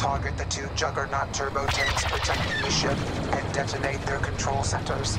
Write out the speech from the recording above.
Target the two Juggernaut turbo tanks protecting the ship and detonate their control centers.